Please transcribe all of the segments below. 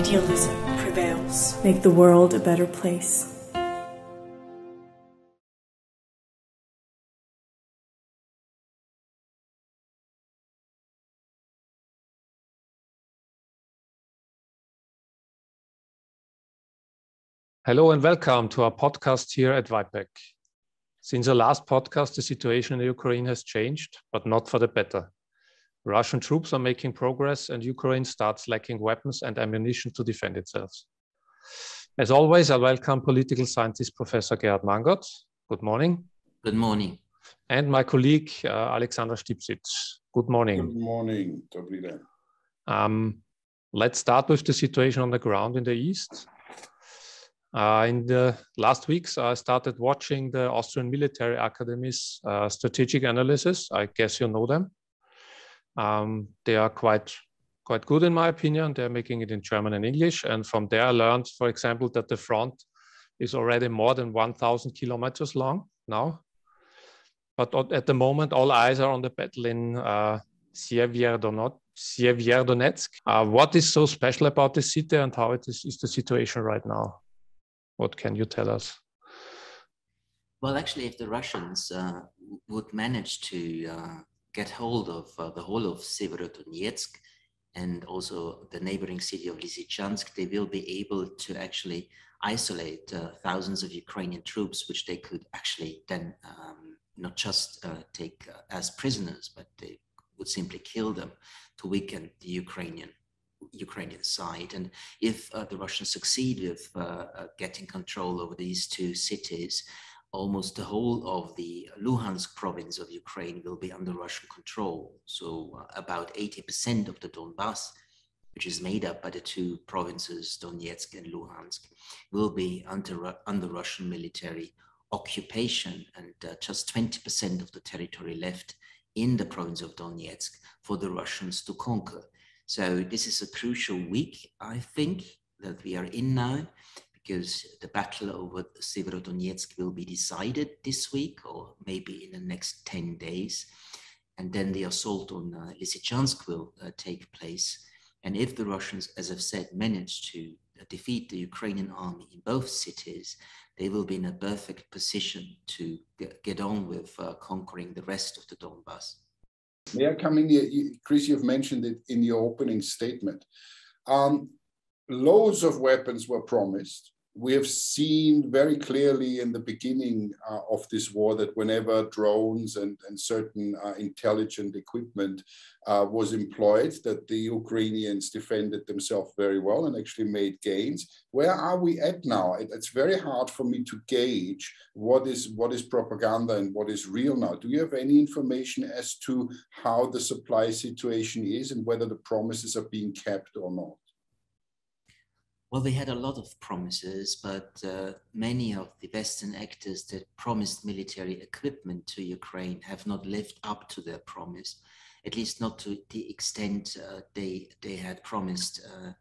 idealism prevails. Make the world a better place. Hello and welcome to our podcast here at VIPAC. Since the last podcast, the situation in Ukraine has changed, but not for the better. Russian troops are making progress and Ukraine starts lacking weapons and ammunition to defend itself. As always, I welcome political scientist Professor Gerhard Mangott. Good morning. Good morning. And my colleague, uh, Alexandra Stipsic. Good morning. Good morning, Dobrý Um, let's start with the situation on the ground in the East. Uh, in the last weeks, I started watching the Austrian Military Academy's uh, strategic analysis. I guess you know them. Um, they are quite quite good in my opinion. They're making it in German and English, and from there I learned, for example, that the front is already more than 1,000 kilometers long now. But at the moment, all eyes are on the battle in uh, Sievierodonetsk. Uh, what is so special about the city, and how it is, is the situation right now? What can you tell us? Well, actually, if the Russians uh, would manage to uh, get hold of uh, the whole of Severodonetsk and also the neighboring city of Lysychansk, they will be able to actually isolate uh, thousands of Ukrainian troops, which they could actually then um, not just uh, take uh, as prisoners, but they would simply kill them to weaken the Ukrainian Ukrainian side. And if uh, the Russians succeed with uh, getting control over these two cities, almost the whole of the Luhansk province of Ukraine will be under Russian control. So uh, about 80% of the Donbass, which is made up by the two provinces, Donetsk and Luhansk, will be under, under Russian military occupation and uh, just 20% of the territory left in the province of Donetsk for the Russians to conquer. So this is a crucial week, I think, that we are in now because the battle over Severodonetsk will be decided this week or maybe in the next 10 days. And then the assault on uh, Lysychansk will uh, take place. And if the Russians, as I've said, manage to uh, defeat the Ukrainian army in both cities, they will be in a perfect position to get on with uh, conquering the rest of the Donbass. May I come in here? Chris, you've mentioned it in your opening statement. Um, loads of weapons were promised. We have seen very clearly in the beginning uh, of this war that whenever drones and, and certain uh, intelligent equipment uh, was employed, that the Ukrainians defended themselves very well and actually made gains. Where are we at now? It, it's very hard for me to gauge what is what is propaganda and what is real now. Do you have any information as to how the supply situation is and whether the promises are being kept or not? Well, they had a lot of promises, but uh, many of the Western actors that promised military equipment to Ukraine have not lived up to their promise, at least not to the extent uh, they they had promised uh,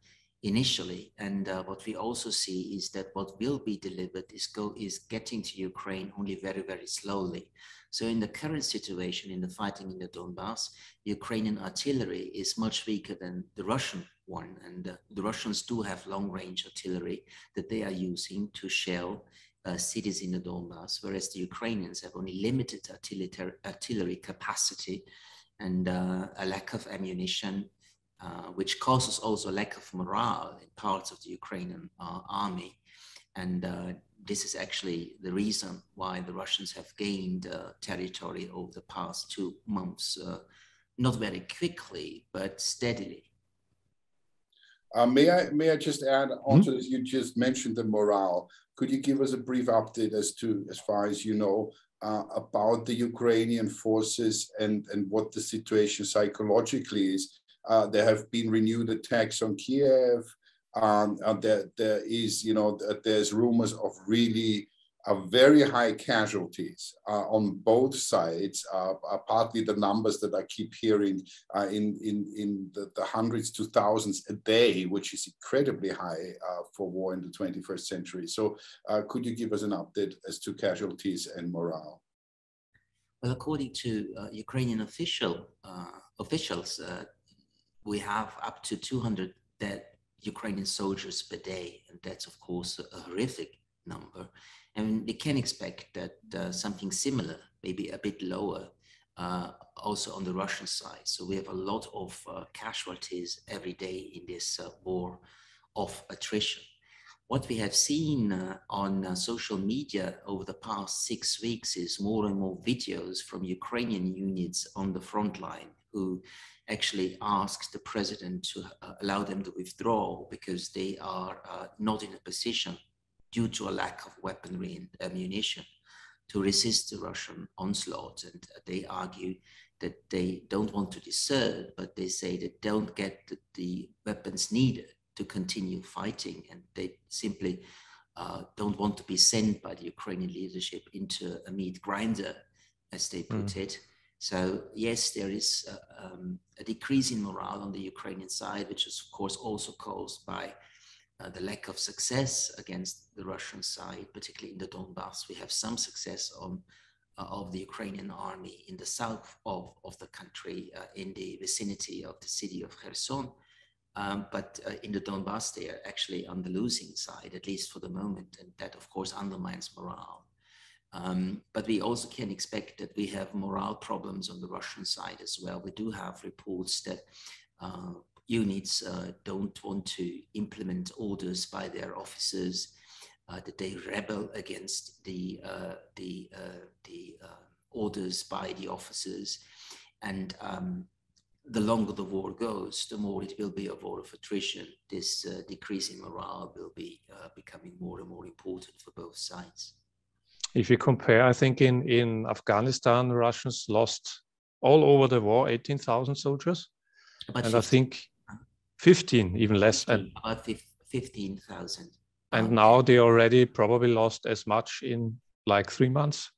initially. And uh, what we also see is that what will be delivered is go is getting to Ukraine only very very slowly. So in the current situation in the fighting in the Donbass, Ukrainian artillery is much weaker than the Russian one. And uh, the Russians do have long range artillery that they are using to shell uh, cities in the Donbass, whereas the Ukrainians have only limited artillery, artillery capacity and uh, a lack of ammunition, uh, which causes also a lack of morale in parts of the Ukrainian uh, army. And uh, this is actually the reason why the Russians have gained territory over the past two months, not very quickly, but steadily. Uh, may I may I just add on to mm-hmm. this? You just mentioned the morale. Could you give us a brief update as to, as far as you know, uh, about the Ukrainian forces and and what the situation psychologically is? Uh, there have been renewed attacks on Kiev. Um, there there is you know there's rumors of really are very high casualties uh, on both sides, uh, partly the numbers that I keep hearing uh, in, in, in the, the, hundreds to thousands a day, which is incredibly high uh, for war in the 21st century. So uh, could you give us an update as to casualties and morale? Well, according to uh, Ukrainian official officials, we have up to 200 dead Ukrainian soldiers per day. And that's, of course, a horrific number. We can expect that uh, something similar, maybe a bit lower, uh, also on the Russian side. So we have a lot of uh, casualties every day in this war of attrition. What we have seen uh, on uh, social media over the past six weeks is more and more videos from Ukrainian units on the front line who actually asked the president to uh, allow them to withdraw because they are not in a position due to a lack of weaponry and ammunition to resist the Russian onslaught. And they argue that they don't want to desert, but they say they don't get the, the weapons needed to continue fighting. And they simply uh, don't want to be sent by the Ukrainian leadership into a meat grinder, as they put mm. it. So yes, there is a, um, a, decrease in morale on the Ukrainian side, which is of course also caused by uh, the lack of success against the Russian side, particularly in the Donbass. We have some success on uh, of the Ukrainian army in the south of, of the country, uh, in the vicinity of the city of Kherson. Um, but uh, in the Donbass, they are actually on the losing side, at least for the moment, and that of course undermines morale. Um, but we also can expect that we have morale problems on the Russian side as well. We do have reports that uh, units uh, don't want to implement orders by their officers, uh, that they rebel against the uh, the uh, the uh, orders by the officers, and um, the longer the war goes, the more it will be a war of attrition. This decrease in morale will be becoming more and more important for both sides if you compare, I think in, in Afghanistan, Russians lost all over the war 18,000 soldiers. And 15. I think 15, even less. 15, and about 15,000. And now they already probably lost as much in like three months.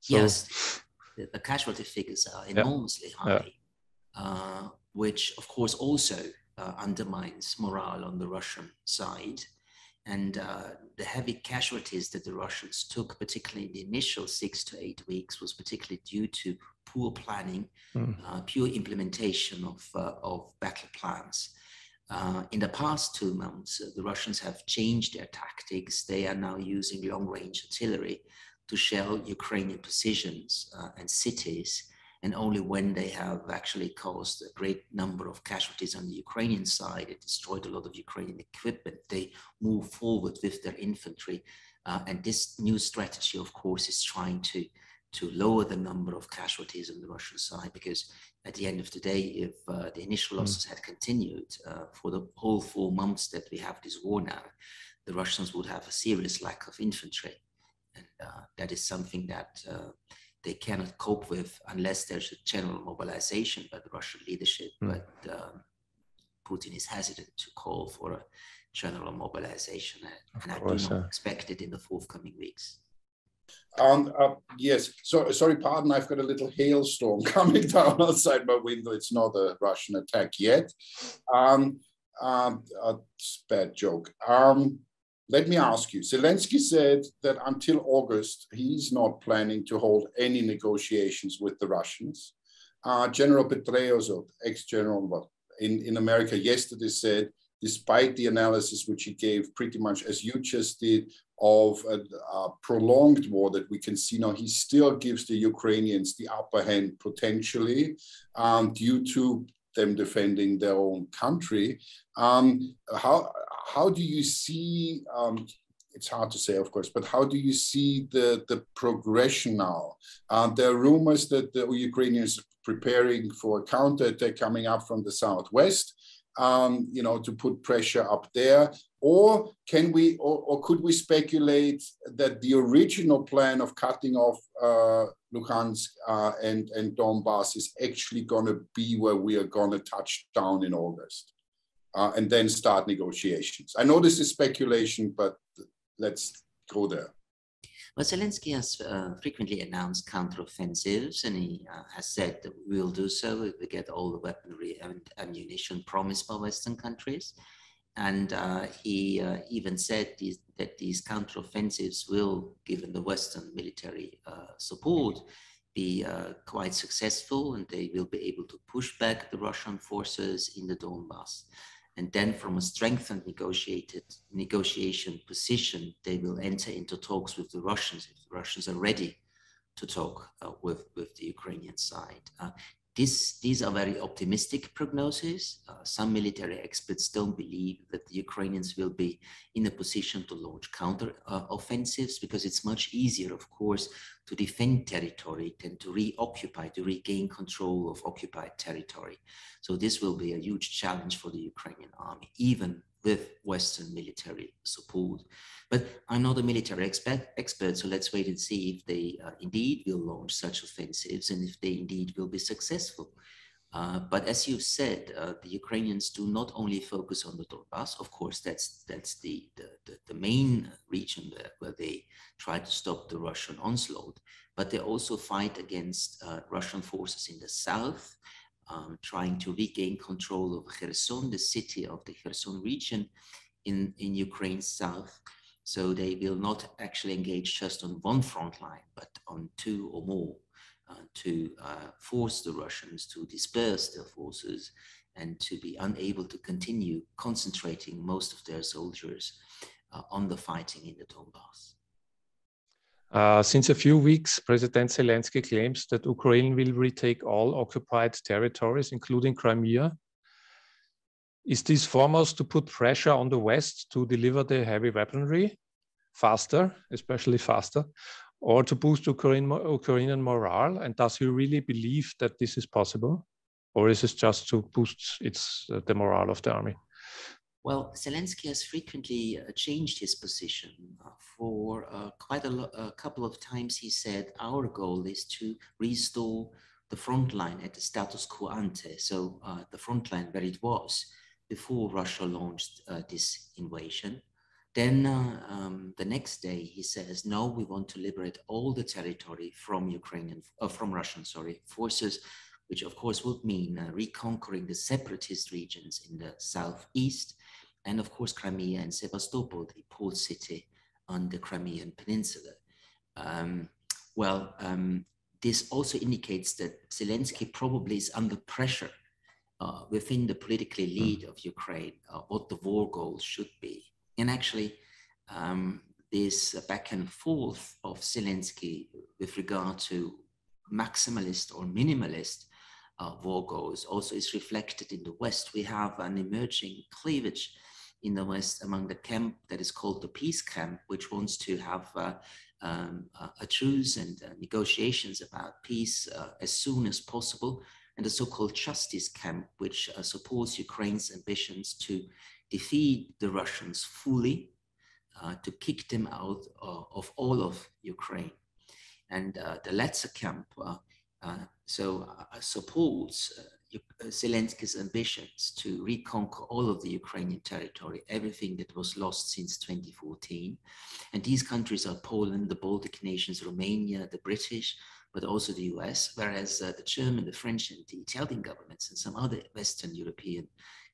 So, yes, the, the, casualty figures are enormously yeah. high, yeah. Uh, which of course also uh, undermines morale on the Russian side. And uh, the heavy casualties that the Russians took, particularly in the initial six to eight weeks, was particularly due to poor planning, mm. uh, pure implementation of, uh, of battle plans. Uh, in the past two months, uh, the Russians have changed their tactics. They are now using long range artillery to shell Ukrainian positions uh, and cities and only when they have actually caused a great number of casualties on the Ukrainian side, it destroyed a lot of Ukrainian equipment, they move forward with their infantry. Uh, and this new strategy, of course, is trying to, to lower the number of casualties on the Russian side, because at the end of the day, if uh, the initial hmm. losses had continued uh, for the whole four months that we have this war now, the Russians would have a serious lack of infantry. And uh, that is something that uh, they cannot cope with unless there's a general mobilization by the Russian leadership. Mm. But um, Putin is hesitant to call for a general mobilization, and I do not expect it in the forthcoming weeks. Um, uh, yes, so sorry, pardon. I've got a little hailstorm coming down outside my window. It's not a Russian attack yet. Um, um, uh, bad joke. Um, let me ask you Zelensky said that until August, he's not planning to hold any negotiations with the Russians. Uh, General Petraeus, ex general in, in America, yesterday said, despite the analysis which he gave, pretty much as you just did, of a, a prolonged war that we can see now, he still gives the Ukrainians the upper hand potentially um, due to them defending their own country. Um, how how do you see? Um, it's hard to say, of course, but how do you see the the progression now? Uh, there are rumors that the Ukrainians are preparing for a counterattack coming up from the southwest. Um, you know, to put pressure up there, or can we, or, or could we speculate that the original plan of cutting off uh, Luhansk uh, and and Donbass is actually going to be where we are going to touch down in August? uh, and then start negotiations. I know this is speculation, but let's go there. Well, Zelensky has uh, frequently announced counteroffensives, and he uh, has said that we will do so if we get all the weaponry and ammunition promised by Western countries. And uh, he uh, even said these, that these counteroffensives will, given the Western military uh, support, be uh, quite successful, and they will be able to push back the Russian forces in the Donbass. And then from a strengthened negotiated negotiation position, they will enter into talks with the Russians if the Russians are ready to talk uh, with, with the Ukrainian side. Uh, this, these are very optimistic prognoses. Uh, some military experts don't believe that the Ukrainians will be in a position to launch counter uh, offensives because it's much easier, of course, to defend territory than to reoccupy, to regain control of occupied territory. So this will be a huge challenge for the Ukrainian army, even with Western military support. But I'm not a military expert, expert so let's wait and see if they uh, indeed will launch such offensives and if they indeed will be successful. Uh, but as you said, uh, the Ukrainians do not only focus on the Donbass. Of course, that's that's the the, the, the main region where, where, they try to stop the Russian onslaught. But they also fight against uh, Russian forces in the south, um, trying to regain control of Kherson, the city of the Kherson region in in Ukraine's south. So they will not actually engage just on one front line, but on two or more uh, to uh, force the Russians to disperse their forces and to be unable to continue concentrating most of their soldiers uh, on the fighting in the Donbass. Uh, since a few weeks, President Zelensky claims that Ukraine will retake all occupied territories, including Crimea. Is this foremost to put pressure on the West to deliver the heavy weaponry faster, especially faster, or to boost Ukraine, Ukrainian morale? And does he really believe that this is possible? Or is it just to boost its, uh, the morale of the army? Well, Zelensky has frequently uh, changed his position. Uh, for uh, quite a, a, couple of times, he said, Our goal is to restore the front line at the status quo ante, so uh, the front line where it was before Russia launched uh, this invasion. Then uh, um, the next day he says, "No, we want to liberate all the territory from Ukrainian, from Russian, sorry, forces." Which of course would mean uh, reconquering the separatist regions in the southeast, and of course Crimea and Sevastopol, the port city on the Crimean Peninsula. Um, well, um, this also indicates that Zelensky probably is under pressure uh, within the political elite of Ukraine uh, what the war goals should be. And actually, um, this back and forth of Zelensky with regard to maximalist or minimalist uh, war goals also is reflected in the West. We have an emerging cleavage in the West among the camp that is called the peace camp, which wants to have uh, um, a truce and uh, negotiations about peace uh, as soon as possible and the so-called justice camp, which uh, supports Ukraine's ambitions to defeat the Russians fully, uh, to kick them out uh, of all of Ukraine. And the latter camp so supports Zelensky's ambitions to reconquer all of the Ukrainian territory, everything that was lost since 2014. And these countries are Poland, the Baltic nations, Romania, the British, but also the US, whereas uh, the German, the French, and the Italian governments and some other Western European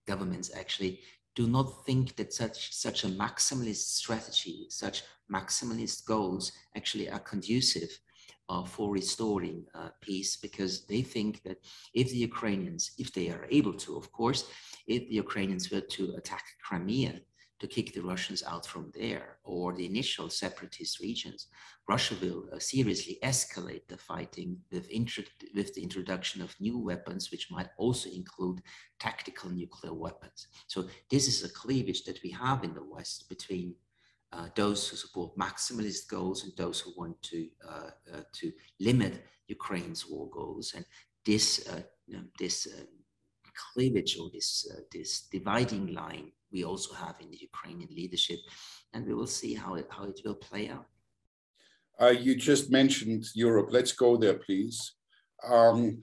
governments actually do not think that such, such a maximalist strategy, such maximalist goals actually are conducive uh, for restoring uh, peace because they think that if the Ukrainians, if they are able to, of course, if the Ukrainians were to attack Crimea, to kick the Russians out from there or the initial separatist regions, Russia will uh, seriously escalate the fighting with, with the introduction of new weapons, which might also include tactical nuclear weapons. So this is a cleavage that we have in the West between uh, those who support maximalist goals and those who want to uh, uh to limit Ukraine's war goals. And this uh, you know, this uh, cleavage or this this dividing line we also have in the Ukrainian leadership, and we will see how it, how it will play out. Uh, you just mentioned Europe. Let's go there, please. Um,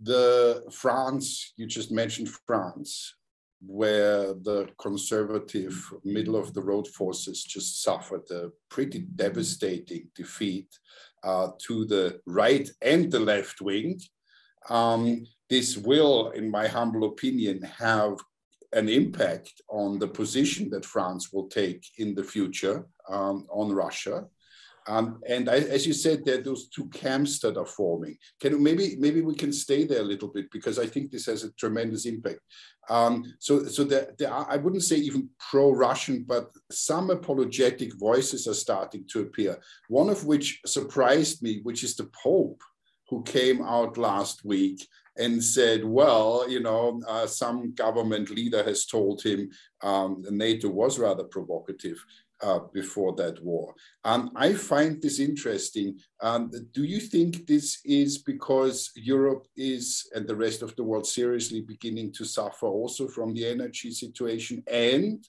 the France, you just mentioned France, where the conservative middle of the road forces just suffered a pretty devastating defeat uh, to the right and the left wing. Um, this will, in my humble opinion, have an impact on the position that France will take in the future um, on Russia. Um, and I, as you said, there are those two camps that are forming. Can maybe maybe we can stay there a little bit because I think this has a tremendous impact. Um, so so there, there are, I wouldn't say even pro-Russian, but some apologetic voices are starting to appear. One of which surprised me, which is the Pope, who came out last week and said, well, you know, uh, some government leader has told him um, NATO was rather provocative uh, before that war. And I find this interesting. Um, do you think this is because Europe is and the rest of the world seriously beginning to suffer also from the energy situation and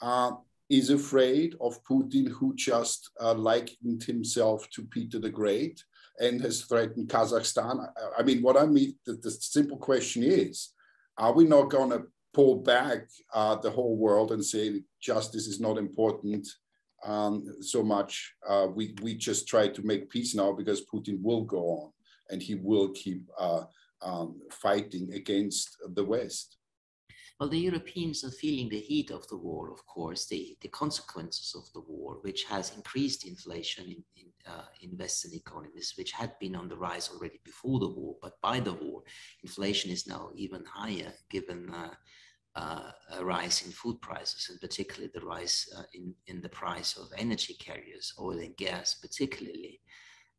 uh, is afraid of Putin, who just uh, likened himself to Peter the Great and has threatened Kazakhstan? I mean, what I mean, the, the simple question is, are we not going to pull back uh, the whole world and say justice is not important um, so much. Uh, we, we just try to make peace now because Putin will go on and he will keep uh, um, fighting against the West. Well, the Europeans are feeling the heat of the war, of course, the, the consequences of the war, which has increased inflation in, in, uh, in Western economies, which had been on the rise already before the war. But by the war, inflation is now even higher, given uh, uh, a rise in food prices, and particularly the rise uh, in, in the price of energy carriers, oil and gas, particularly.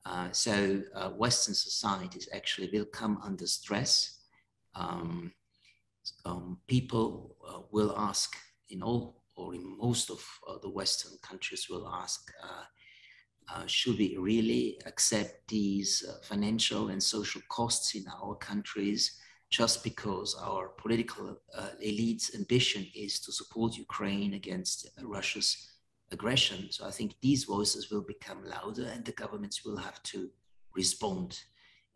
Uh, so uh, Western societies actually will come under stress. Um, um, people will ask in all or in most of the Western countries will ask, should we really accept these financial and social costs in our countries? just because our political uh, elite's ambition is to support Ukraine against Russia's aggression. So I think these voices will become louder and the governments will have to respond.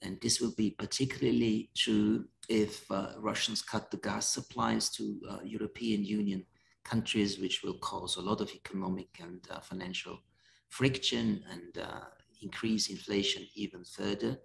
And this will be particularly true if uh, Russians cut the gas supplies to uh, European Union countries, which will cause a lot of economic and uh, financial friction and uh, increase inflation even further.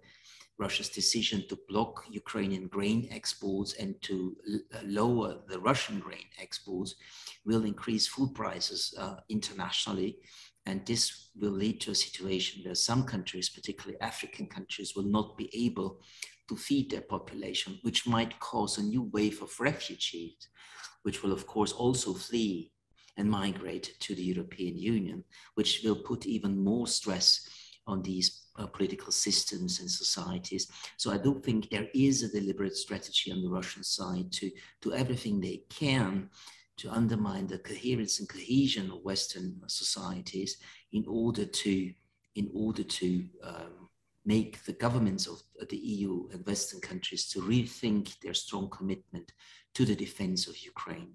Russia's decision to block Ukrainian grain exports and to uh, lower the Russian grain exports will increase food prices uh, internationally. And this will lead to a situation where some countries, particularly African countries, will not be able to feed their population, which might cause a new wave of refugees, which will, of course, also flee and migrate to the European Union, which will put even more stress on these uh, political systems and societies. So I do think there is a deliberate strategy on the Russian side to do everything they can to undermine the coherence and cohesion of Western societies in order to in order to um, make the governments of the EU and Western countries to rethink their strong commitment to the defense of Ukraine.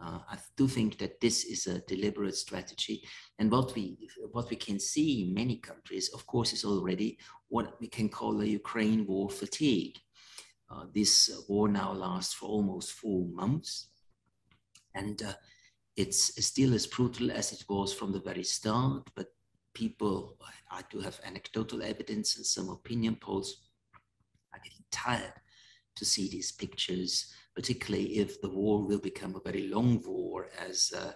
Uh, I do think that this is a deliberate strategy. And what we, what we can see in many countries, of course, is already what we can call a Ukraine war fatigue. Uh, this war now lasts for almost four months. And uh, it's still as brutal as it was from the very start, but people, I do have anecdotal evidence and some opinion polls, are getting tired to see these pictures particularly if the war will become a very long war, as uh,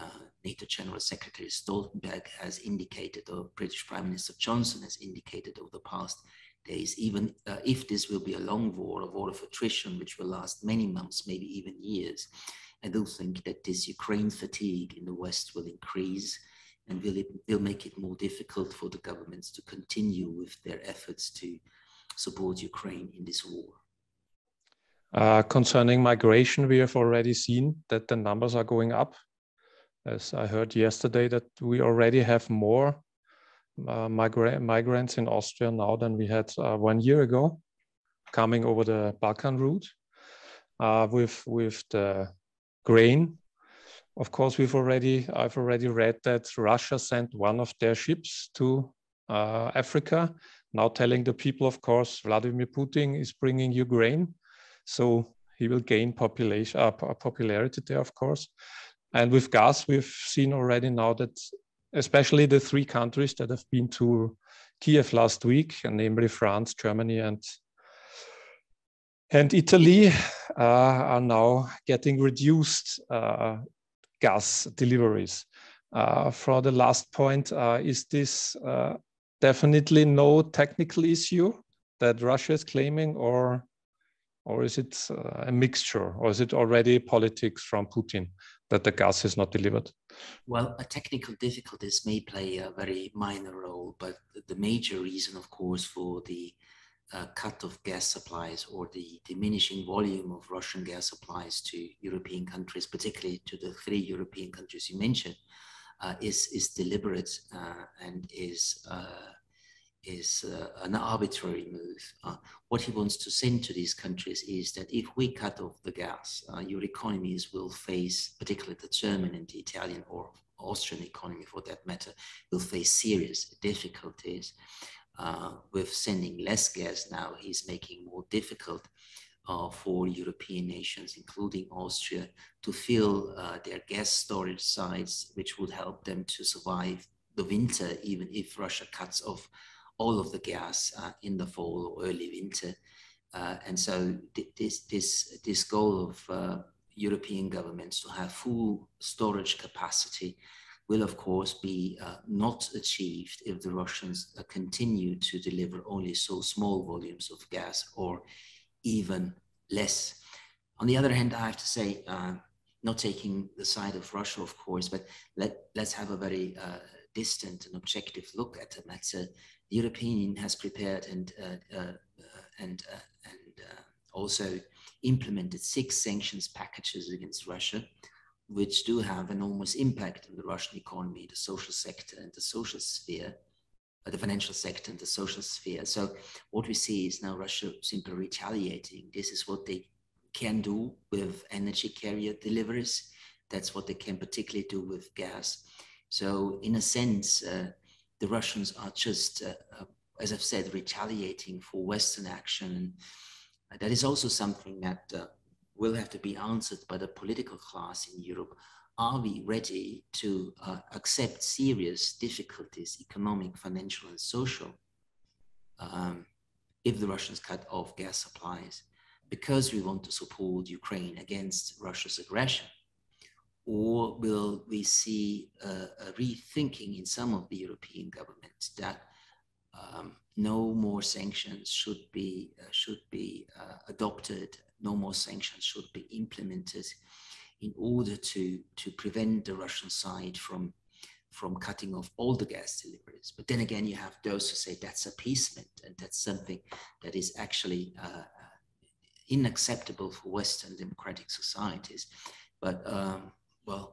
uh, NATO General Secretary Stoltenberg has indicated, or British Prime Minister Johnson has indicated over the past days, even uh, if this will be a long war, a war of attrition, which will last many months, maybe even years, I do think that this Ukraine fatigue in the West will increase and will, it, will make it more difficult for the governments to continue with their efforts to support Ukraine in this war. Uh, concerning migration, we have already seen that the numbers are going up. As I heard yesterday, that we already have more uh, migra migrants in Austria now than we had uh, one year ago, coming over the Balkan route. Uh, with with the grain, of course, we've already I've already read that Russia sent one of their ships to uh, Africa, now telling the people, of course, Vladimir Putin is bringing you grain so he will gain population uh, popularity there, of course. And with gas, we've seen already now that especially the three countries that have been to Kiev last week, and namely France, Germany, and and Italy, uh, are now getting reduced uh, gas deliveries. uh, for the last point, uh, is this uh, definitely no technical issue that Russia is claiming, or or is it uh, a mixture, or is it already politics from Putin that the gas is not delivered? Well, technical difficulties may play a very minor role, but the major reason, of course, for the uh, cut of gas supplies or the diminishing volume of Russian gas supplies to European countries, particularly to the three European countries you mentioned, uh, is is deliberate uh, and is uh, is uh, an arbitrary move. Uh, what he wants to send to these countries is that if we cut off the gas, your economies will face, particularly the German and the Italian or Austrian economy for that matter, will face serious difficulties. Uh, with sending less gas now, he's making more difficult uh, for European nations, including Austria, to fill uh, their gas storage sites, which would help them to survive the winter, even if Russia cuts off all of the gas uh, in the fall or early winter. Uh, and so th this, this, this goal of uh, European governments to have full storage capacity will of course be uh, not achieved if the Russians uh, continue to deliver only so small volumes of gas or even less. On the other hand, I have to say, uh, not taking the side of Russia, of course, but let, let's have a very distant and objective look at the matter. The European Union has prepared and, uh, uh, and, and also implemented six sanctions packages against Russia, which do have enormous impact on the Russian economy, the social sector and the social sphere, uh, the financial sector and the social sphere. So what we see is now Russia simply retaliating. This is what they can do with energy carrier deliveries. That's what they can particularly do with gas. So in a sense, uh, the Russians are just, uh, uh as I've said, retaliating for Western action. That is also something that uh, will have to be answered by the political class in Europe. Are we ready to uh, accept serious difficulties, economic, financial, and social, um, if the Russians cut off gas supplies because we want to support Ukraine against Russia's aggression? Or will we see a rethinking in some of the European governments that um, no more sanctions should be uh, should be uh, adopted no more sanctions should be implemented in order to, to prevent the Russian side from, from cutting off all the gas deliveries. But then again, you have those who say that's appeasement and that's something that is actually uh, uh unacceptable for Western democratic societies. But um, well,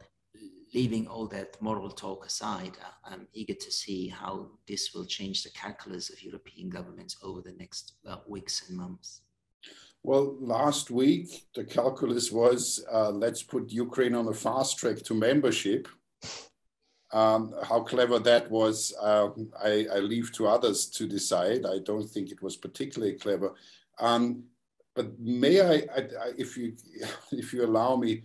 leaving all that moral talk aside, uh, I'm eager to see how this will change the calculus of European governments over the next uh, weeks and months. Well, last week, the calculus was uh, let's put Ukraine on a fast track to membership. Um, how clever that was, um, I, I, leave to others to decide. I don't think it was particularly clever. Um, but may I, I, I, if you if you allow me,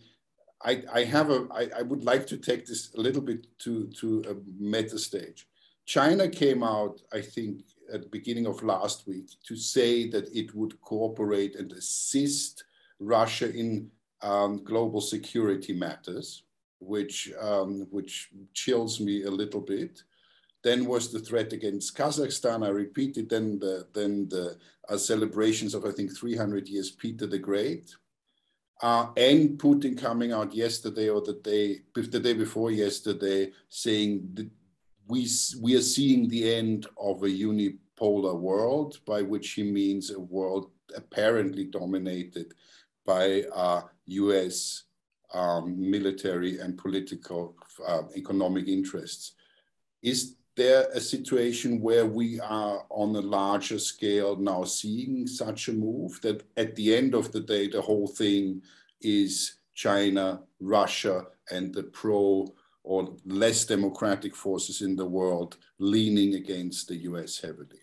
I, I have a I, I would like to take this a little bit to to a meta stage. China came out, I think, at the beginning of last week to say that it would cooperate and assist Russia in um, global security matters, which, um, which chills me a little bit. Then was the threat against Kazakhstan. I repeated then the, then the uh, celebrations of, I think, 300 years Peter the Great. Uh, and Putin coming out yesterday or the day, the day before yesterday, saying that we, we are seeing the end of a unipolar world, by which he means a world apparently dominated by uh, US um, military and political uh, economic interests. Is there a situation where we are on a larger scale now seeing such a move that at the end of the day, the whole thing is China, Russia, and the pro or less democratic forces in the world leaning against the US heavily?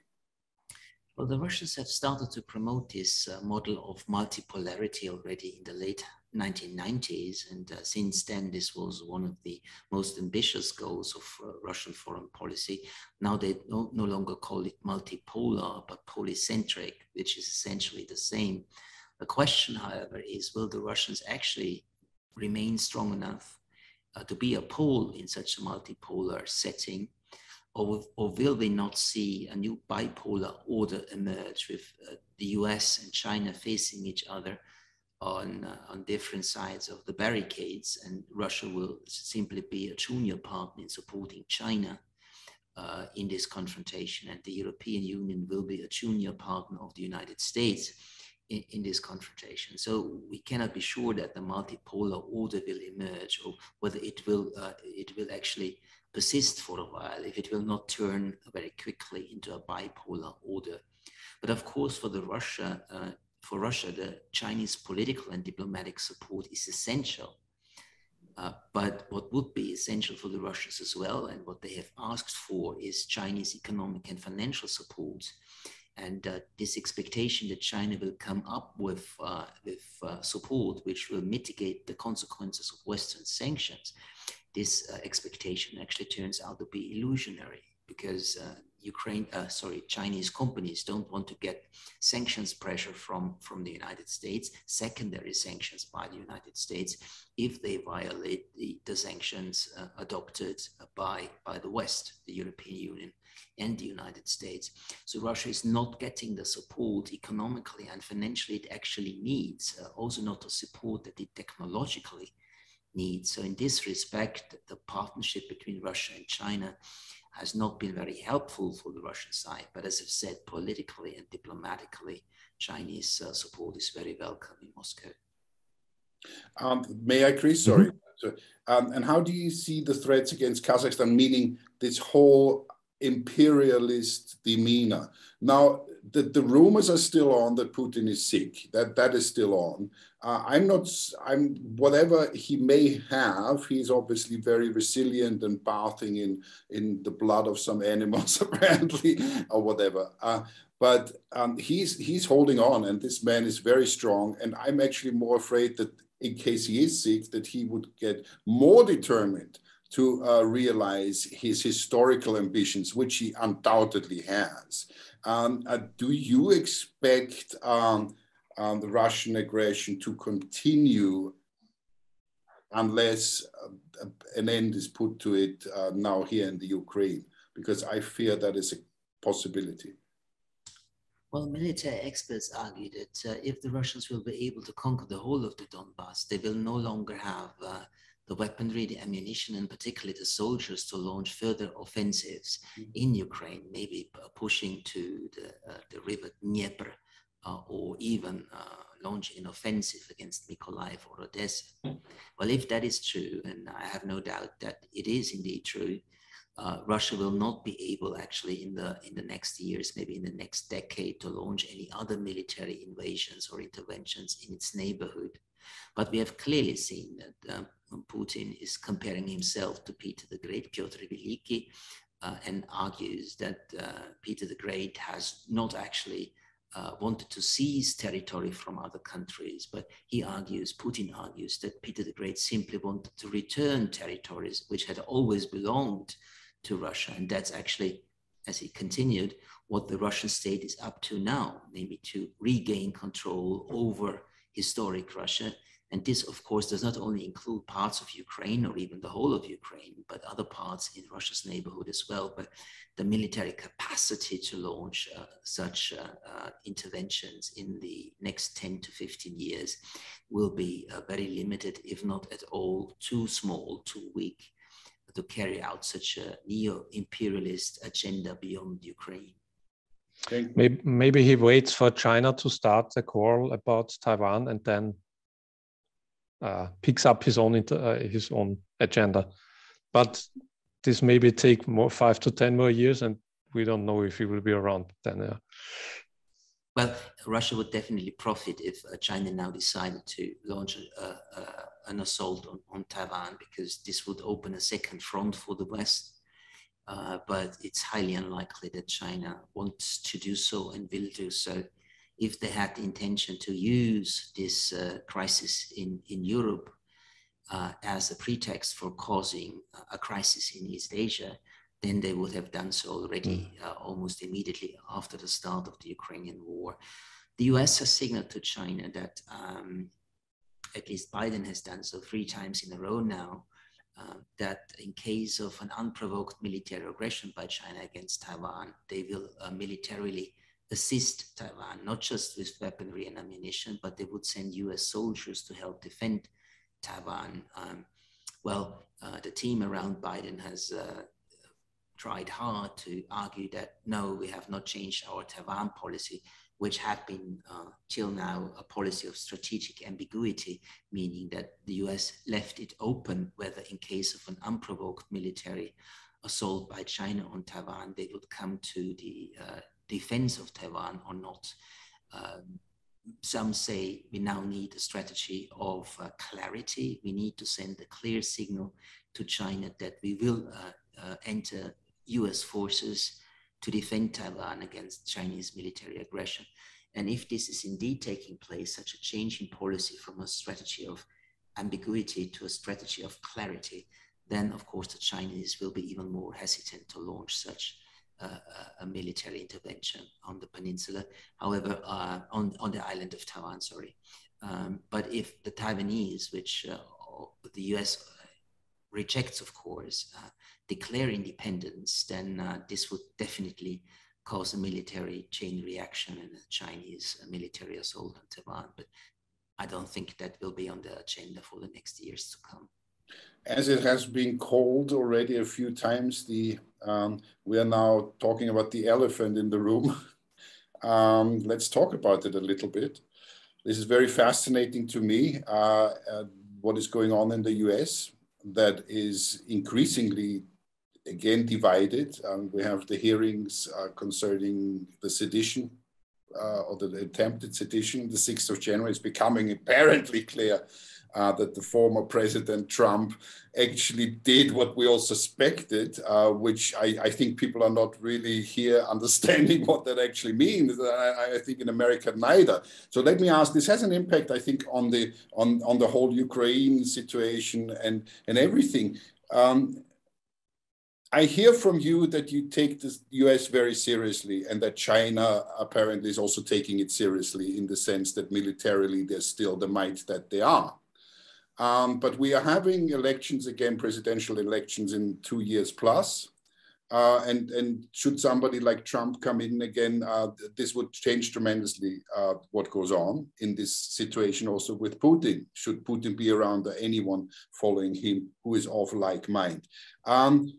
Well, the Russians have started to promote this uh, model of multipolarity already in the late 1990s. And uh, since then, this was one of the most ambitious goals of uh, Russian foreign policy. Now they no, no longer call it multipolar, but polycentric, which is essentially the same. The question, however, is will the Russians actually remain strong enough uh, to be a pole in such a multipolar setting? Or, or will we not see a new bipolar order emerge with uh, the US and China facing each other on, uh, on different sides of the barricades, and Russia will simply be a junior partner in supporting China uh, in this confrontation, and the European Union will be a junior partner of the United States in, in, this confrontation. So we cannot be sure that the multipolar order will emerge, or whether it will uh, it will actually persist for a while, if it will not turn very quickly into a bipolar order. But of course, for the Russia uh, for Russia, the Chinese political and diplomatic support is essential. Uh, but what would be essential for the Russians as well, and what they have asked for, is Chinese economic and financial support. And uh, this expectation that China will come up with, uh, with uh, support which will mitigate the consequences of Western sanctions, this uh, expectation actually turns out to be illusionary because uh, Ukraine, uh, sorry, Chinese companies don't want to get sanctions pressure from, from the United States, secondary sanctions by the United States, if they violate the, the sanctions uh, adopted by, by the West, the European Union and the United States. So Russia is not getting the support economically and financially it actually needs, uh, also not the support that it technologically needs. So in this respect, the partnership between Russia and China has not been very helpful for the Russian side. But as I've said, politically and diplomatically, Chinese uh, support is very welcome in Moscow. Um, may I, Chris? Sorry. Mm-hmm. Um, and how do you see the threats against Kazakhstan, meaning this whole imperialist demeanor? Now, the, the rumors are still on that Putin is sick. That that is still on. Uh, I'm not. I'm whatever he may have. He's obviously very resilient and bathing in in the blood of some animals, apparently, or whatever. Uh, but um, he's he's holding on, and this man is very strong. And I'm actually more afraid that in case he is sick, that he would get more determined to uh, realize his historical ambitions, which he undoubtedly has. Um, uh, do you expect um, um, the Russian aggression to continue unless uh, an end is put to it uh, now here in the Ukraine? Because I fear that is a possibility. Well, military experts argue that uh, if the Russians will be able to conquer the whole of the Donbass, they will no longer have uh, the weaponry, the ammunition, and particularly the soldiers to launch further offensives mm-hmm. in Ukraine, maybe pushing to the, uh, the river Dnieper or even uh, launch an offensive against Mykolaiv or Odessa. Well, if that is true, and I have no doubt that it is indeed true, uh, Russia will not be able actually in the in the next years, maybe in the next decade, to launch any other military invasions or interventions in its neighborhood. But we have clearly seen that uh, Putin is comparing himself to Peter the Great, Piotr Veliki, uh, and argues that uh, Peter the Great has not actually uh, wanted to seize territory from other countries, but he argues, Putin argues, that Peter the Great simply wanted to return territories which had always belonged to Russia. And that's actually, as he continued, what the Russian state is up to now, namely to regain control over historic Russia and this, of course, does not only include parts of Ukraine or even the whole of Ukraine, but other parts in Russia's neighborhood as well. But the military capacity to launch uh, such uh, uh, interventions in the next 10 to 15 years will be uh, very limited, if not at all too small, too weak to carry out such a neo imperialist agenda beyond Ukraine. Maybe, maybe he waits for China to start a quarrel about Taiwan and then uh, picks up his own uh, his own agenda. But this maybe take more five to ten more years, and we don't know if he will be around then. Yeah. Well, Russia would definitely profit if uh, China now decided to launch a, a, an assault on, on, Taiwan, because this would open a second front for the West. Uh, but it's highly unlikely that China wants to do so and will do so if they had the intention to use this uh, crisis in, in Europe uh, as a pretext for causing a crisis in East Asia, then they would have done so already mm. uh, almost immediately after the start of the Ukrainian war. The US has signaled to China that um, at least Biden has done so three times in a row now, uh, that in case of an unprovoked military aggression by China against Taiwan, they will uh, militarily assist Taiwan, not just with weaponry and ammunition, but they would send US soldiers to help defend Taiwan. Um, well, uh, the team around Biden has uh, tried hard to argue that no, we have not changed our Taiwan policy which had been uh, till now a policy of strategic ambiguity, meaning that the US left it open whether, in case of an unprovoked military assault by China on Taiwan, they would come to the uh, defense of Taiwan or not. Um, some say we now need a strategy of uh, clarity. We need to send a clear signal to China that we will uh, uh, enter US forces to defend Taiwan against Chinese military aggression. And if this is indeed taking place, such a change in policy from a strategy of ambiguity to a strategy of clarity, then of course the Chinese will be even more hesitant to launch such a military intervention on the peninsula. However, uh, on, on the island of Taiwan, sorry. Um, but if the Taiwanese, which uh, the US rejects, of course, uh, declare independence, then this would definitely cause a military chain reaction and a Chinese military assault on Taiwan. But I don't think that will be on the agenda for the next years to come. As it has been called already a few times, the um, we are now talking about the elephant in the room. um, let's talk about it a little bit. This is very fascinating to me. Uh, uh, what is going on in the US that is increasingly again divided. Um, we have the hearings uh, concerning the sedition uh, or the attempted sedition. The 6th of January is becoming apparently clear uh, that the former President Trump actually did what we all suspected, uh, which I, I, think people are not really here understanding what that actually means. I, I, think in America neither. So let me ask: This has an impact, I think, on the on on the whole Ukraine situation and and everything. Um, I hear from you that you take the US very seriously and that China apparently is also taking it seriously in the sense that militarily they're still the might that they are. Um, but we are having elections again, presidential elections in two years plus. Uh, and, and should somebody like Trump come in again, uh, this would change tremendously uh, what goes on in this situation also with Putin. Should Putin be around or anyone following him who is of like mind? Um,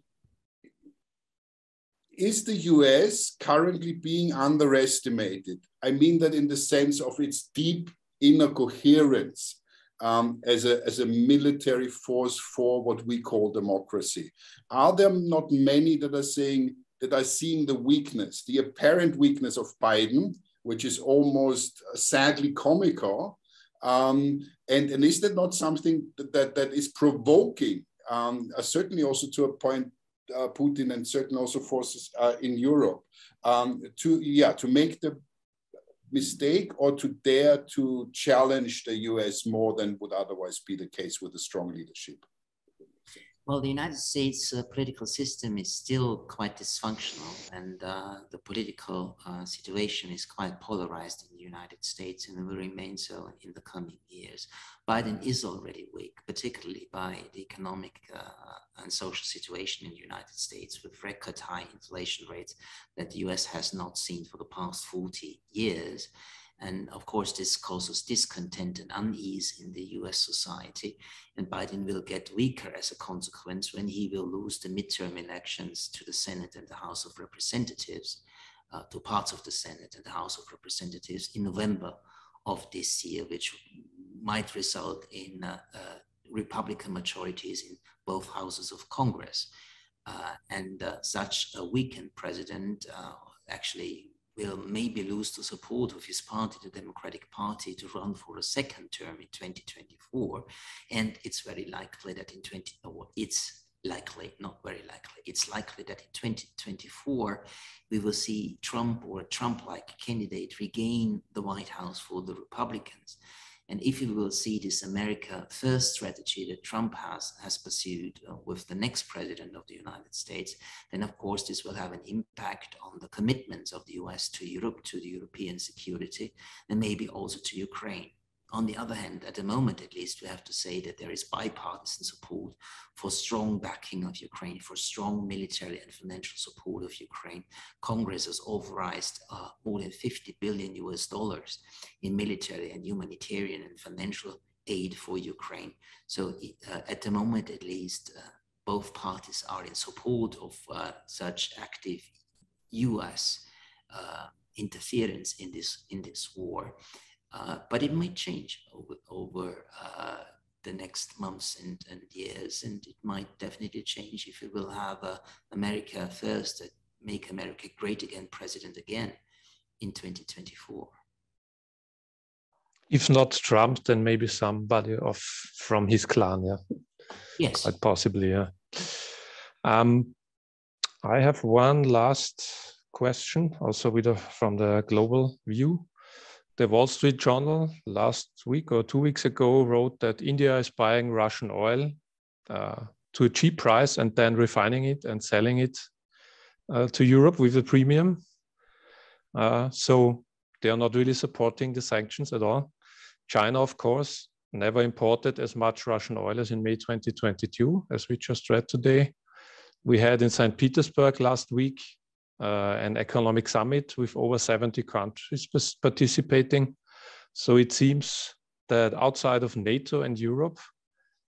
is the US currently being underestimated? I mean that in the sense of its deep inner coherence um, as, a, as a military force for what we call democracy. Are there not many that are saying that are seeing the weakness, the apparent weakness of Biden, which is almost sadly comical? Um, and, and is that not something that, that, that is provoking, um, uh, certainly also to a point uh, Putin and certain also forces uh, in Europe um, to yeah to make the mistake or to dare to challenge the US more than would otherwise be the case with a strong leadership? Well, the United States uh, political system is still quite dysfunctional, and uh, the political uh, situation is quite polarized in the United States and will remain so in the coming years. Biden is already weak, particularly by the economic uh, and social situation in the United States, with record high inflation rates that the US has not seen for the past 40 years. And of course, this causes discontent and unease in the US society. And Biden will get weaker as a consequence when he will lose the midterm elections to the Senate and the House of Representatives, uh, to parts of the Senate and the House of Representatives in November of this year, which might result in uh, uh, Republican majorities in both houses of Congress. Uh, and uh, such a weakened president uh, actually will maybe lose the support of his party, the Democratic Party, to run for a second term in 2024. And it's very likely that in 20, or it's likely, not very likely, it's likely that in 2024, we will see Trump or a Trump like candidate regain the White House for the Republicans. And if we will see this America first strategy that Trump has, has pursued uh, with the next president of the United States, then of course this will have an impact on the commitments of the US to Europe, to the European security, and maybe also to Ukraine. On the other hand, at the moment at least, we have to say that there is bipartisan support for strong backing of Ukraine, for strong military and financial support of Ukraine. Congress has authorized uh, more than 50 billion US dollars in military and humanitarian and financial aid for Ukraine. So uh, at the moment, at least, uh, both parties are in support of uh, such active U.S. Uh, interference in this in this war. Uh, but it might change over, over uh, the next months and, and years, and it might definitely change if we will have a America first, make America great again, president again in 2024 if not Trump, then maybe somebody of from his clan. Yeah. Yes. Quite possibly. Yeah. Um, I have one last question, also with a, from the global view. The Wall Street Journal last week or two weeks ago wrote that India is buying Russian oil uh, to a cheap price and then refining it and selling it uh, to Europe with a premium. Uh, so they are not really supporting the sanctions at all. China, of course, never imported as much Russian oil as in May 2022, as we just read today. We had in St. Petersburg last week uh, an economic summit with over 70 countries participating. So it seems that outside of NATO and Europe,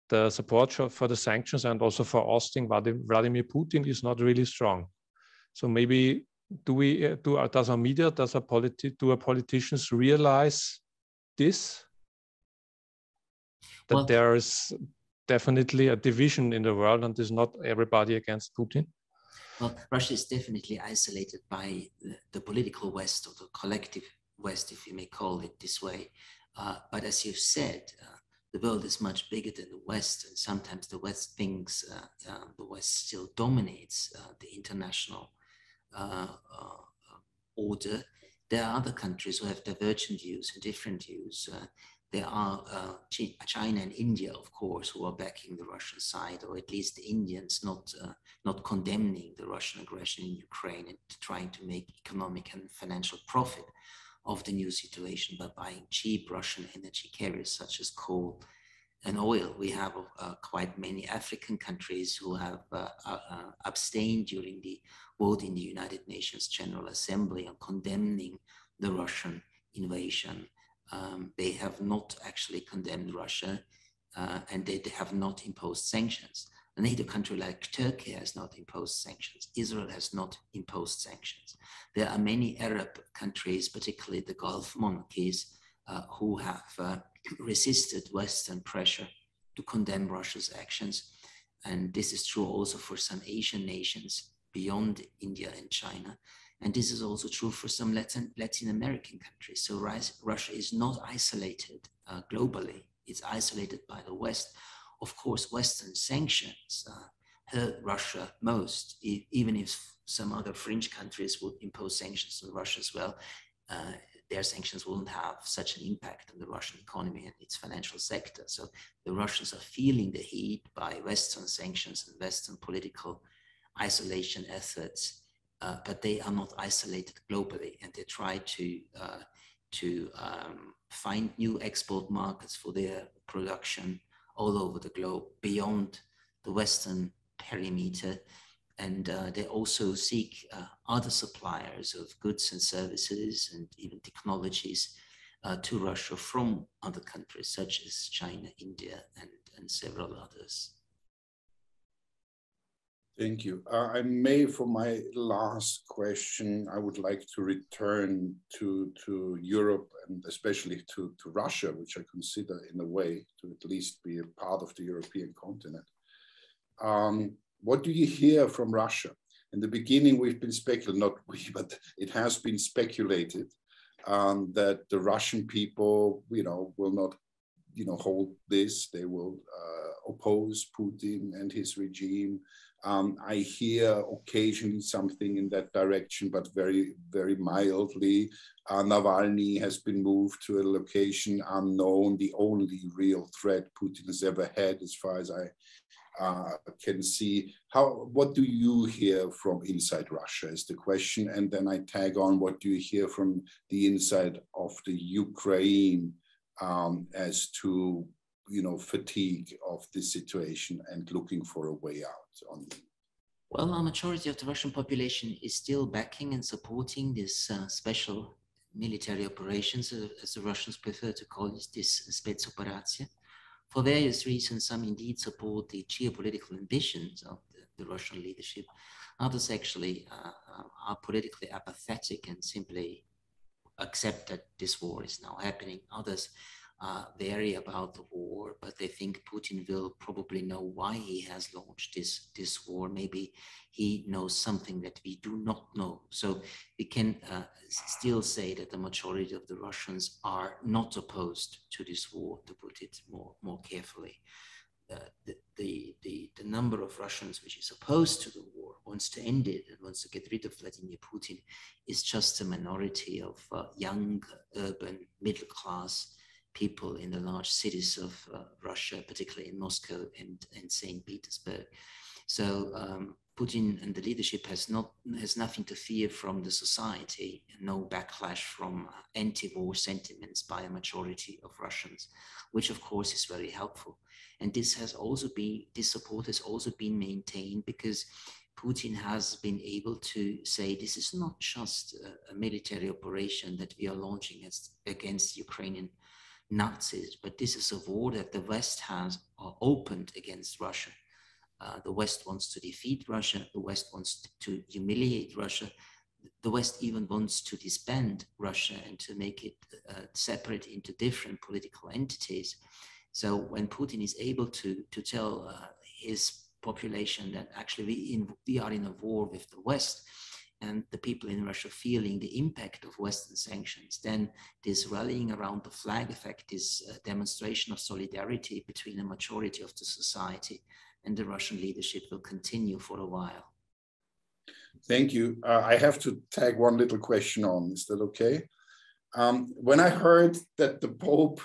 the support for the sanctions and also for ousting Vladimir Putin is not really strong. So maybe do we do does our media, does our politi- do our politicians realize this that well, there is definitely a division in the world and is not everybody against Putin? Well, Russia is definitely isolated by the, the political West or the collective West, if you may call it this way. Uh, but as you've said, uh, the world is much bigger than the West, and sometimes the West thinks uh, uh the West still dominates uh, the international uh, order. There are other countries who have divergent views and different views there are uh, China and India, of course, who are backing the Russian side, or at least the Indians not uh, not condemning the Russian aggression in Ukraine and trying to make economic and financial profit of the new situation by buying cheap Russian energy carriers such as coal and oil. We have uh, quite many African countries who have uh, uh, uh, abstained during the vote in the United Nations General Assembly on condemning the Russian invasion um, they have not actually condemned Russia uh, and they, they, have not imposed sanctions. A NATO country like Turkey has not imposed sanctions. Israel has not imposed sanctions. There are many Arab countries, particularly the Gulf monarchies, uh, who have uh, resisted Western pressure to condemn Russia's actions. And this is true also for some Asian nations beyond India and China. And this is also true for some Latin, Latin American countries. So Russia is not isolated uh, globally, it's isolated by the West. Of course, Western sanctions uh, hurt Russia most, even if some other fringe countries would impose sanctions on Russia as well. Uh, their sanctions wouldn't have such an impact on the Russian economy and its financial sector. So the Russians are feeling the heat by Western sanctions and Western political isolation efforts uh, but they are not isolated globally, and they try to uh, to um, find new export markets for their production all over the globe beyond the Western perimeter. And uh, they also seek uh, other suppliers of goods and services and even technologies uh, to Russia from other countries such as China, India, and, and several others. Thank you. Uh, I may, for my last question, I would like to return to, to Europe and especially to, to Russia, which I consider in a way to at least be a part of the European continent. Um, what do you hear from Russia? In the beginning, we've been speculating, not we, but it has been speculated um, that the Russian people, you know, will not, you know, hold this. They will uh, oppose Putin and his regime um, I hear occasionally something in that direction, but very, very mildly. Uh, Navalny has been moved to a location unknown, the only real threat Putin has ever had, as far as I uh, can see. How? What do you hear from inside Russia? Is the question, and then I tag on. What do you hear from the inside of the Ukraine? um, as to you know fatigue of this situation and looking for a way out on well a majority of the russian population is still backing and supporting this uh, special military operations uh, as the russians prefer to call it this spetsoperation for various reasons some indeed support the geopolitical ambitions of the, the russian leadership. Others actually uh, uh are politically apathetic and simply accept that this war is now happening. Others uh, about the war, but they think Putin will probably know why he has launched this, this war. Maybe he knows something that we do not know. So we can uh, still say that the majority of the Russians are not opposed to this war, to put it more, more carefully. Uh, the, the, the, the, number of Russians which is opposed to the war, wants to end it, and wants to get rid of Vladimir Putin, is just a minority of uh, young, urban, middle class people in the large cities of uh, Russia, particularly in Moscow and, and St. Petersburg. So um, Putin and the leadership has not has nothing to fear from the society, no backlash from anti-war sentiments by a majority of Russians, which of course is very helpful. And this has also been this support has also been maintained because Putin has been able to say this is not just a, a military operation that we are launching against, against Ukrainian Nazis, but this is a war that the West has uh, opened against Russia. Uh, the West wants to defeat Russia. The West wants to humiliate Russia. The West even wants to disband Russia and to make it uh, separate into different political entities. So when Putin is able to, to tell uh, his population that actually we, in, we are in a war with the West, and the people in Russia feeling the impact of Western sanctions, then this rallying around the flag effect, this demonstration of solidarity between a majority of the society and the Russian leadership will continue for a while. Thank you. Uh, I have to tag one little question on. Is that okay? Um, when I heard that the Pope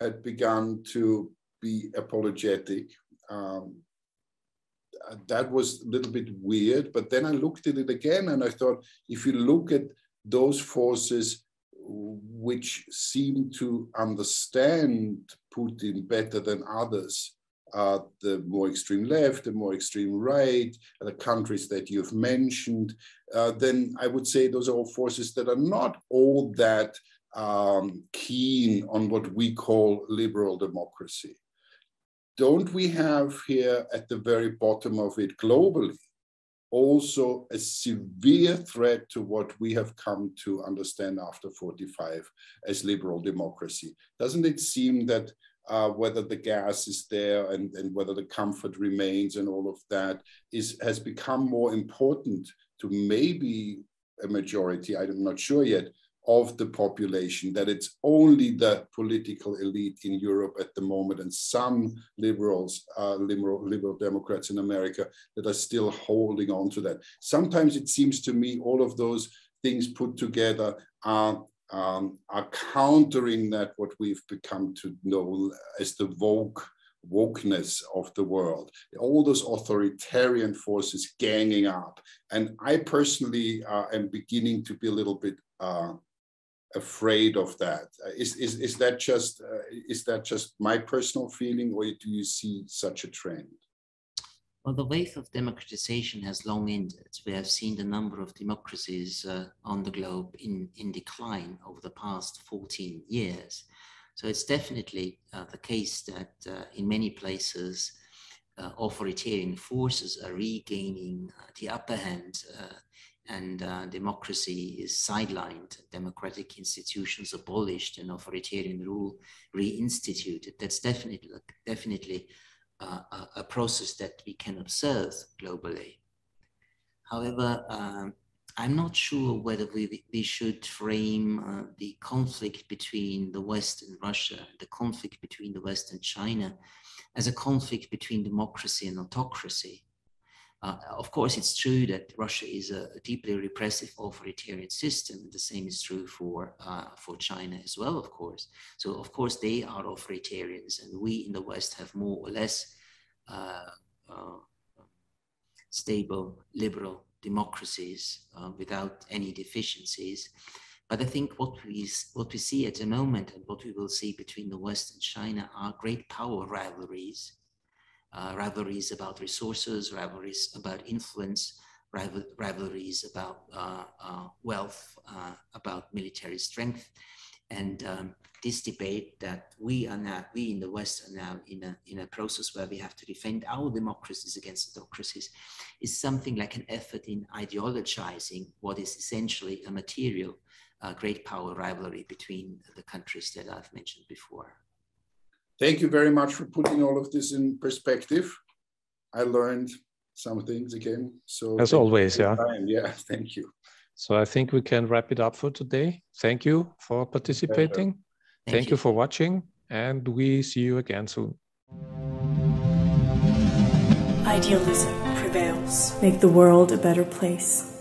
had begun to be apologetic um, that was a little bit weird. But then I looked at it again and I thought, if you look at those forces which seem to understand Putin better than others, uh, the more extreme left, the more extreme right, the countries that you've mentioned, uh, then I would say those are all forces that are not all that um, keen on what we call liberal democracy don't we have here at the very bottom of it globally also a severe threat to what we have come to understand after 45 as liberal democracy? Doesn't it seem that uh, whether the gas is there and, and whether the comfort remains and all of that is has become more important to maybe a majority, I'm not sure yet, of the population, that it's only the political elite in Europe at the moment and some liberals, uh, liberal, liberal Democrats in America that are still holding on to that. Sometimes it seems to me all of those things put together are, um, are countering that what we've become to know as the woke wokeness of the world, all those authoritarian forces ganging up. And I personally uh, am beginning to be a little bit uh, afraid of that. Uh, is, is, is that just uh, is that just my personal feeling, or do you see such a trend? Well, the wave of democratization has long ended. We have seen the number of democracies uh, on the globe in, in decline over the past 14 years. So it's definitely uh, the case that uh, in many places, uh, authoritarian forces are regaining the upper hand and uh, democracy is sidelined, democratic institutions abolished, and authoritarian rule reinstituted. That's definitely definitely uh, a, process that we can observe globally. However, um, I'm not sure whether we, we should frame uh, the conflict between the West and Russia, the conflict between the West and China, as a conflict between democracy and autocracy. Uh, of course, it's true that Russia is a, deeply repressive authoritarian system. The same is true for, uh, for China as well, of course. So, of course, they are authoritarians, and we in the West have more or less uh, uh stable liberal democracies uh, without any deficiencies. But I think what we what we see at the moment and what we will see between the West and China are great power rivalries, uh, rivalries about resources, rivalries about influence, rival, rivalries about uh, uh, wealth, uh, about military strength, and um, this debate that we are now, we in the West are now in a, in a process where we have to defend our democracies against autocracies is something like an effort in ideologizing what is essentially a material uh, great power rivalry between the countries that I've mentioned before. Thank you very much for putting all of this in perspective. I learned some things again. So as always, yeah. Yeah, thank you. So I think we can wrap it up for today. Thank you for participating. Thank, Thank you. you for watching, and we see you again soon. Idealism prevails. Make the world a better place.